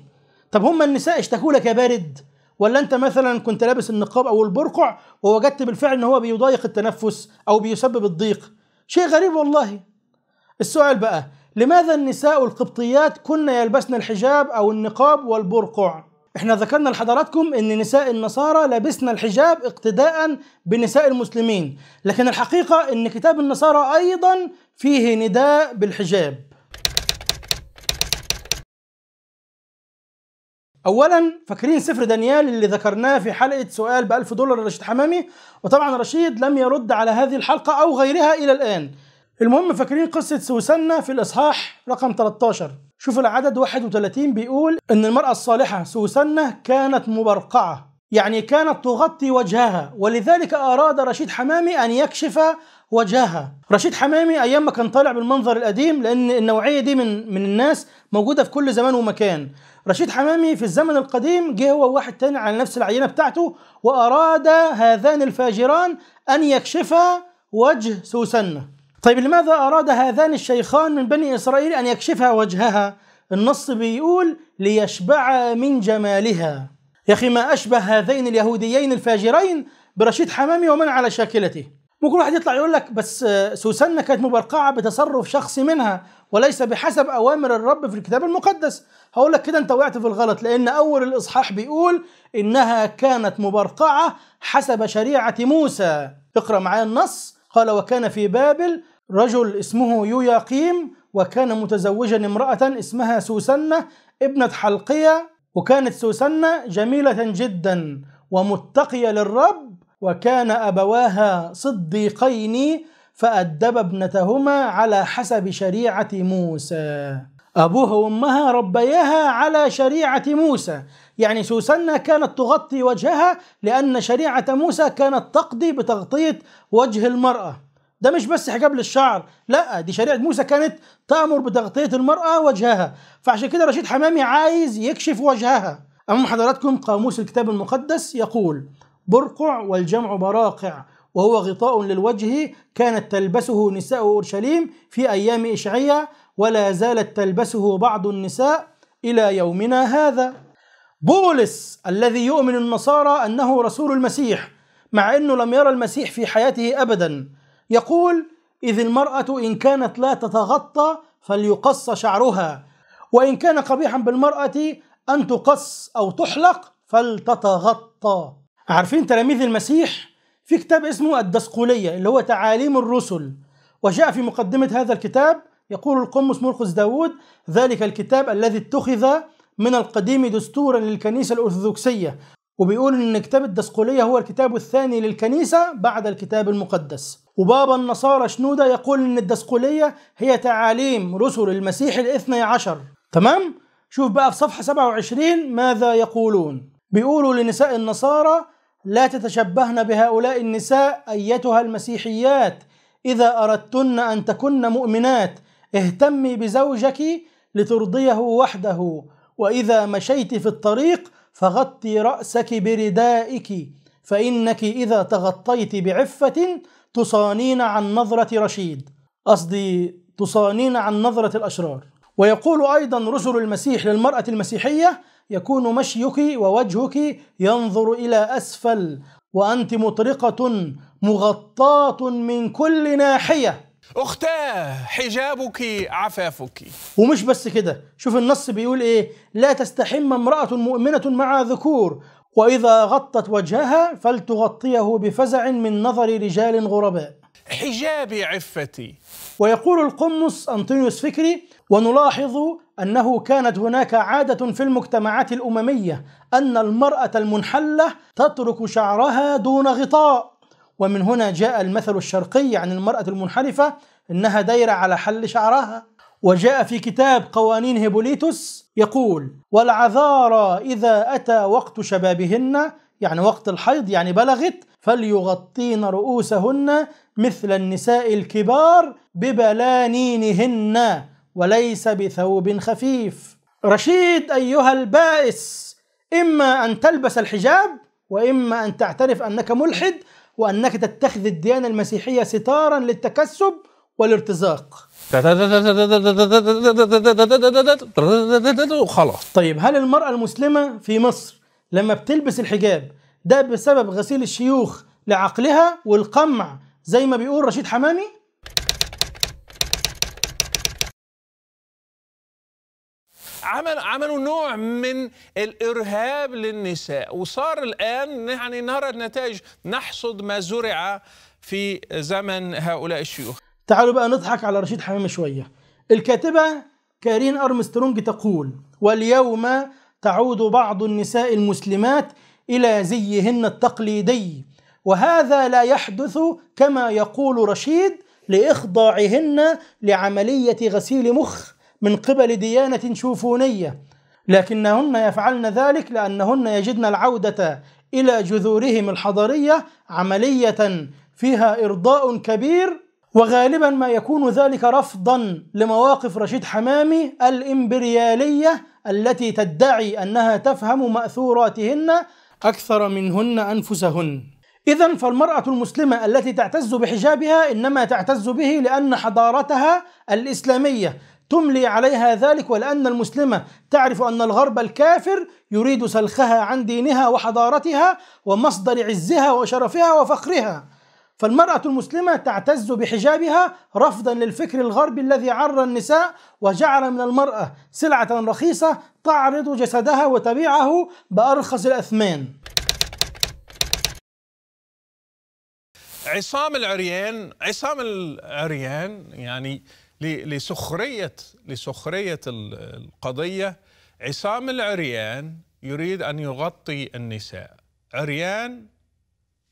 طب هم النساء اشتكوا لك يا بارد؟ ولا أنت مثلا كنت لابس النقاب أو البرقع ووجدت بالفعل إن هو بيضايق التنفس أو بيسبب الضيق. شيء غريب والله. السؤال بقى لماذا النساء القبطيات كن يلبسن الحجاب أو النقاب والبرقع؟ إحنا ذكرنا لحضراتكم إن نساء النصارى لبسن الحجاب اقتداء بنساء المسلمين لكن الحقيقة إن كتاب النصارى أيضا فيه نداء بالحجاب. اولا فاكرين سفر دانيال اللي ذكرناه في حلقة سؤال ب 1000 دولار لرشيد حمامي؟ وطبعا رشيد لم يرد على هذه الحلقة أو غيرها إلى الآن. المهم فاكرين قصة سوسنة في الإصحاح رقم 13 شوفوا العدد 31 بيقول إن المرأة الصالحة سوسنة كانت مبرقعة يعني كانت تغطي وجهها ولذلك أراد رشيد حمامي أن يكشف وجهها رشيد حمامي أيام ما كان طالع بالمنظر القديم لأن النوعية دي من من الناس موجودة في كل زمان ومكان. رشيد حمامي في الزمن القديم جه هو واحد تاني على نفس العينة بتاعته وأراد هذان الفاجران أن يكشفا وجه سوسنه طيب لماذا أراد هذان الشيخان من بني إسرائيل أن يكشفا وجهها؟ النص بيقول ليشبع من جمالها. يا أخي ما أشبه هذين اليهوديين الفاجرين برشيد حمامي ومن على شاكلته؟ ممكن واحد يطلع يقول لك بس سوسنة كانت مبرقعة بتصرف شخصي منها وليس بحسب أوامر الرب في الكتاب المقدس. هقول لك كده أنت وقعت في الغلط لأن أول الإصحاح بيقول إنها كانت مبرقعة حسب شريعة موسى. اقرأ معايا النص. قال وكان في بابل رجل اسمه يوياقيم وكان متزوجا امرأة اسمها سوسنة ابنة حلقية وكانت سوسنة جميلة جدا ومتقية للرب وكان أبواها صديقين فأدب ابنتهما على حسب شريعة موسى. أبوها وأمها ربياها على شريعة موسى. يعني سوسنة كانت تغطي وجهها لأن شريعة موسى كانت تقضي بتغطية وجه المرأة. ده مش بس حجاب للشعر لا دي شريعة موسى كانت تأمر بتغطية المرأة وجهها. فعشان كده رشيد حمامي عايز يكشف وجهها. أمام حضراتكم قاموس الكتاب المقدس يقول برقع والجمع براقع وهو غطاء للوجه كانت تلبسه نساء أورشليم في أيام إشعية ولا زالت تلبسه بعض النساء إلى يومنا هذا. بولس الذي يؤمن النصارى أنه رسول المسيح مع أنه لم يرى المسيح في حياته أبدا يقول إذ المرأة إن كانت لا تتغطى فليقص شعرها وإن كان قبيحا بالمرأة أن تقص أو تحلق فلتتغطى. عارفين تلاميذ المسيح؟ في كتاب اسمه الدسقولية اللي هو تعاليم الرسل. وجاء في مقدمة هذا الكتاب يقول القمص مرقس داود ذلك الكتاب الذي اتخذ من القديم دستورا للكنيسة الأرثوذكسية. وبيقول إن كتاب الدسقولية هو الكتاب الثاني للكنيسة بعد الكتاب المقدس. وبابا النصارى شنودة يقول إن الدسقولية هي تعاليم رسل المسيح الاثني عشر. تمام؟ شوف بقى في صفحة 27 ماذا يقولون. بيقولوا لنساء النصارى لا تتشبهن بهؤلاء النساء أيتها المسيحيات. إذا أردتن أن تكن مؤمنات اهتمي بزوجك لترضيه وحده. وإذا مشيت في الطريق فغطي رأسك بردائك. فإنك إذا تغطيت بعفة تصانين عن نظرة رشيد. قصدي تصانين عن نظرة الأشرار. ويقول أيضا رسل المسيح للمرأة المسيحية يكون مشيك ووجهك ينظر إلى أسفل وأنت مطرقة مغطاة من كل ناحية. أختاه حجابك عفافك. ومش بس كده شوف النص بيقول إيه لا تستحم امرأة مؤمنة مع ذكور وإذا غطت وجهها فلتغطيه بفزع من نظر رجال غرباء. حجابي عفتي. ويقول القمص أنطونيوس فكري ونلاحظ أنه كانت هناك عادة في المجتمعات الأممية أن المرأة المنحلة تترك شعرها دون غطاء. ومن هنا جاء المثل الشرقي عن المرأة المنحرفة إنها دايرة على حل شعرها. وجاء في كتاب قوانين هيبوليتوس يقول والعذارى إذا أتى وقت شبابهن يعني وقت الحيض يعني بلغت فليغطين رؤوسهن مثل النساء الكبار ببلانينهن وليس بثوب خفيف. رشيد أيها البائس إما أن تلبس الحجاب وإما أن تعترف أنك ملحد وأنك تتخذ الديانة المسيحية ستارا للتكسب والارتزاق. وخلاص طيب هل المرأة المسلمة في مصر لما بتلبس الحجاب ده بسبب غسيل الشيوخ لعقلها والقمع زي ما بيقول رشيد حمامي؟ عمل عملوا نوع من الإرهاب للنساء. وصار الآن يعني نرى النتائج. نحصد ما زرع في زمن هؤلاء الشيوخ. تعالوا بقى نضحك على رشيد حمامي شوية. الكاتبة كارين أرمسترونج تقول واليوم تعود بعض النساء المسلمات إلى زيهن التقليدي وهذا لا يحدث كما يقول رشيد لإخضاعهن لعملية غسيل مخ من قبل ديانة شوفونية لكنهن يفعلن ذلك لأنهن يجدن العودة إلى جذورهم الحضارية عملية فيها إرضاء كبير وغالبا ما يكون ذلك رفضا لمواقف رشيد حمامي الإمبريالية التي تدعي أنها تفهم مأثوراتهن أكثر منهن أنفسهن. إذا فالمرأة المسلمة التي تعتز بحجابها إنما تعتز به لأن حضارتها الإسلامية تملي عليها ذلك ولأن المسلمة تعرف أن الغرب الكافر يريد سلخها عن دينها وحضارتها ومصدر عزها وشرفها وفخرها. فالمرأة المسلمة تعتز بحجابها رفضا للفكر الغربي الذي عر النساء وجعل من المرأة سلعة رخيصة تعرض جسدها وتبيعه بأرخص الأثمان عصام العريان عصام العريان يعني لسخرية لسخرية القضية. عصام العريان يريد أن يغطي النساء. عريان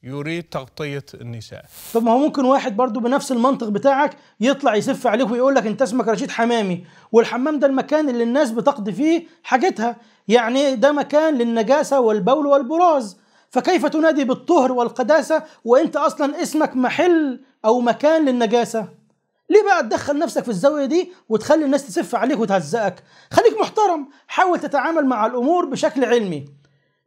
يريد تغطية النساء. طب ما هو ممكن واحد برضو بنفس المنطق بتاعك يطلع يسف عليك ويقول لك انت اسمك رشيد حمامي والحمام ده المكان اللي الناس بتقضي فيه حاجتها. يعني ده مكان للنجاسة والبول والبراز. فكيف تنادي بالطهر والقداسة وانت أصلا اسمك محل أو مكان للنجاسة؟ ليه بقى تدخل نفسك في الزاوية دي وتخلي الناس تسف عليك وتهزقك؟ خليك محترم حاول تتعامل مع الأمور بشكل علمي.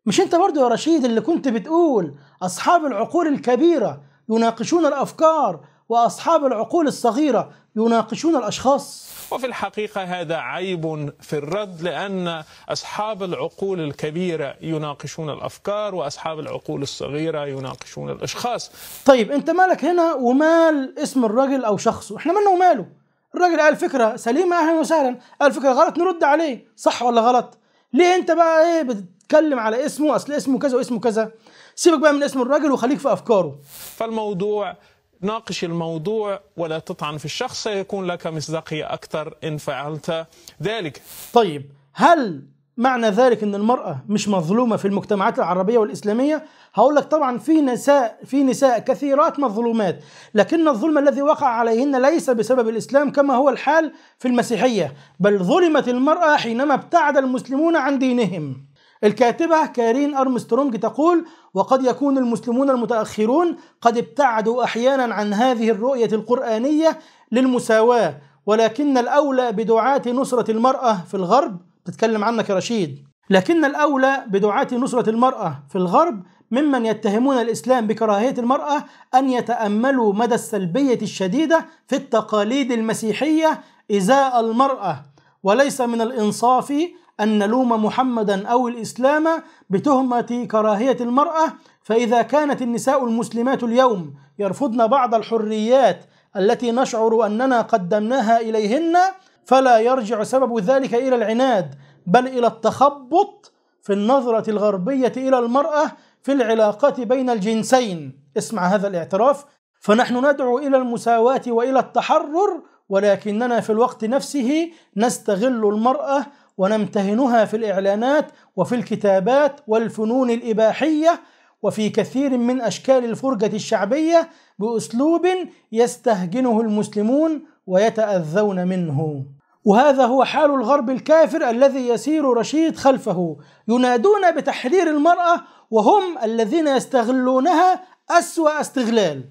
مش أنت برضو يا رشيد اللي كنت بتقول أصحاب العقول الكبيرة يناقشون الأفكار وأصحاب العقول الصغيرة يناقشون الأشخاص. وفي الحقيقة هذا عيب في الرد لأن أصحاب العقول الكبيرة يناقشون الأفكار وأصحاب العقول الصغيرة يناقشون الأشخاص. طيب أنت مالك هنا ومال اسم الراجل أو شخصه؟ إحنا مالنا وماله. الراجل قال فكرة سليمة أهلا وسهلا. قال فكرة غلط نرد عليه. صح ولا غلط؟ ليه أنت بقى إيه بتتكلم على اسمه؟ أصل اسمه كذا واسمه كذا. سيبك بقى من اسم الراجل وخليك في أفكاره. فالموضوع ناقش الموضوع ولا تطعن في الشخص سيكون لك مصداقية أكثر إن فعلت ذلك طيب هل معنى ذلك إن المرأة مش مظلومة في المجتمعات العربية والإسلامية؟ هقول لك طبعا في نساء في نساء كثيرات مظلومات، لكن الظلم الذي وقع عليهن ليس بسبب الإسلام كما هو الحال في المسيحية، بل ظلمت المرأة حينما ابتعد المسلمون عن دينهم. الكاتبة كارين أرمسترونج تقول: وقد يكون المسلمون المتأخرون قد ابتعدوا أحيانا عن هذه الرؤية القرآنية للمساواة، ولكن الأولى بدعاة نصرة المرأة في الغرب تتكلم عنك رشيد. لكن الأولى بدعاة نصرة المرأة في الغرب ممن يتهمون الإسلام بكراهية المرأة أن يتأملوا مدى السلبية الشديدة في التقاليد المسيحية إزاء المرأة وليس من الإنصاف أن نلوم محمدا أو الإسلام بتهمة كراهية المرأة فإذا كانت النساء المسلمات اليوم يرفضن بعض الحريات التي نشعر أننا قدمناها إليهن فلا يرجع سبب ذلك إلى العناد بل إلى التخبط في النظرة الغربية إلى المرأة في العلاقات بين الجنسين. اسمع هذا الاعتراف. فنحن ندعو إلى المساواة وإلى التحرر ولكننا في الوقت نفسه نستغل المرأة ونمتهنها في الإعلانات وفي الكتابات والفنون الإباحية وفي كثير من أشكال الفرجه الشعبية بأسلوب يستهجنه المسلمون ويتأذون منه. وهذا هو حال الغرب الكافر الذي يسير رشيد خلفه ينادون بتحرير المرأة وهم الذين يستغلونها أسوأ استغلال.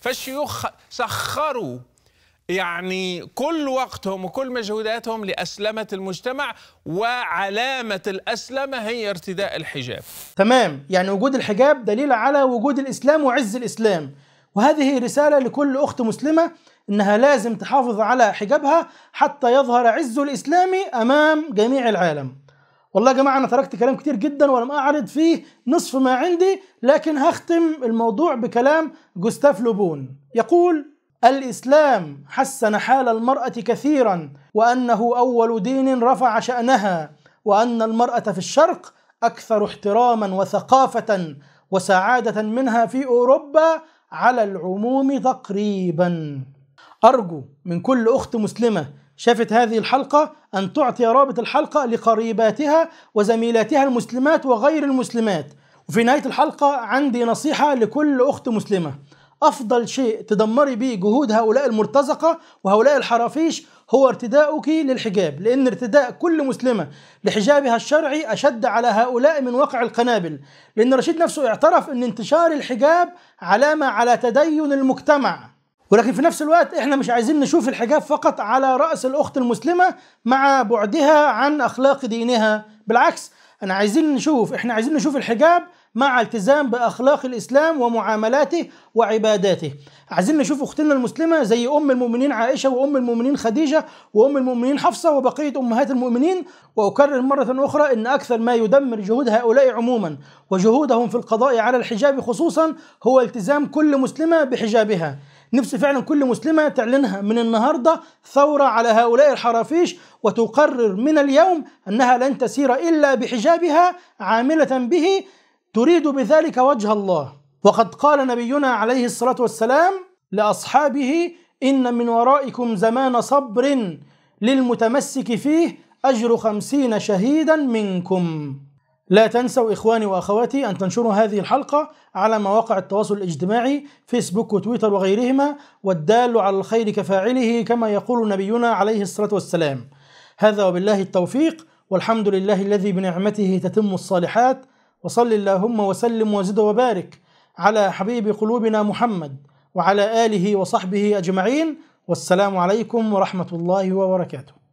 فالشيوخ سخروا يعني كل وقتهم وكل مجهوداتهم لأسلمة المجتمع وعلامة الأسلمة هي ارتداء الحجاب. تمام. يعني وجود الحجاب دليل على وجود الإسلام وعز الإسلام. وهذه رسالة لكل أخت مسلمة إنها لازم تحافظ على حجابها حتى يظهر عز الإسلام أمام جميع العالم. والله يا جماعة أنا تركت كلام كتير جدا ولم أعرض فيه نصف ما عندي لكن هختم الموضوع بكلام جوستاف لوبون. يقول الإسلام حسن حال المرأة كثيرا وأنه أول دين رفع شأنها وأن المرأة في الشرق أكثر احتراما وثقافة وسعادة منها في أوروبا على العموم تقريبا. أرجو من كل أخت مسلمة شافت هذه الحلقة أن تعطي رابط الحلقة لقريباتها وزميلاتها المسلمات وغير المسلمات. وفي نهاية الحلقة عندي نصيحة لكل أخت مسلمة. أفضل شيء تدمري به جهود هؤلاء المرتزقة وهؤلاء الحرافيش هو ارتداؤك للحجاب لأن ارتداء كل مسلمة لحجابها الشرعي أشد على هؤلاء من واقع القنابل لأن رشيد نفسه اعترف أن انتشار الحجاب علامة على تدين المجتمع. ولكن في نفس الوقت إحنا مش عايزين نشوف الحجاب فقط على رأس الأخت المسلمة مع بعدها عن أخلاق دينها بالعكس إحنا عايزين نشوف إحنا عايزين نشوف الحجاب مع التزام بأخلاق الإسلام ومعاملاته وعباداته. عايزين نشوف أختنا المسلمة زي أم المؤمنين عائشة وأم المؤمنين خديجة وأم المؤمنين حفصة وبقية أمهات المؤمنين. وأكرر مرة أخرى إن أكثر ما يدمر جهود هؤلاء عموما وجهودهم في القضاء على الحجاب خصوصا هو التزام كل مسلمة بحجابها. نفسي فعلا كل مسلمة تعلنها من النهاردة ثورة على هؤلاء الحرافيش وتقرر من اليوم أنها لن تسير إلا بحجابها عاملة به. تريد بذلك وجه الله. وقد قال نبينا عليه الصلاة والسلام لأصحابه إن من ورائكم زمان صبر للمتمسك فيه أجر خمسين شهيدا منكم. لا تنسوا إخواني وأخواتي أن تنشروا هذه الحلقة على مواقع التواصل الاجتماعي فيسبوك وتويتر وغيرهما والدال على الخير كفاعله كما يقول نبينا عليه الصلاة والسلام. هذا وبالله التوفيق والحمد لله الذي بنعمته تتم الصالحات وصل اللهم وسلم وزد وبارك على حبيب قلوبنا محمد وعلى آله وصحبه أجمعين والسلام عليكم ورحمة الله وبركاته.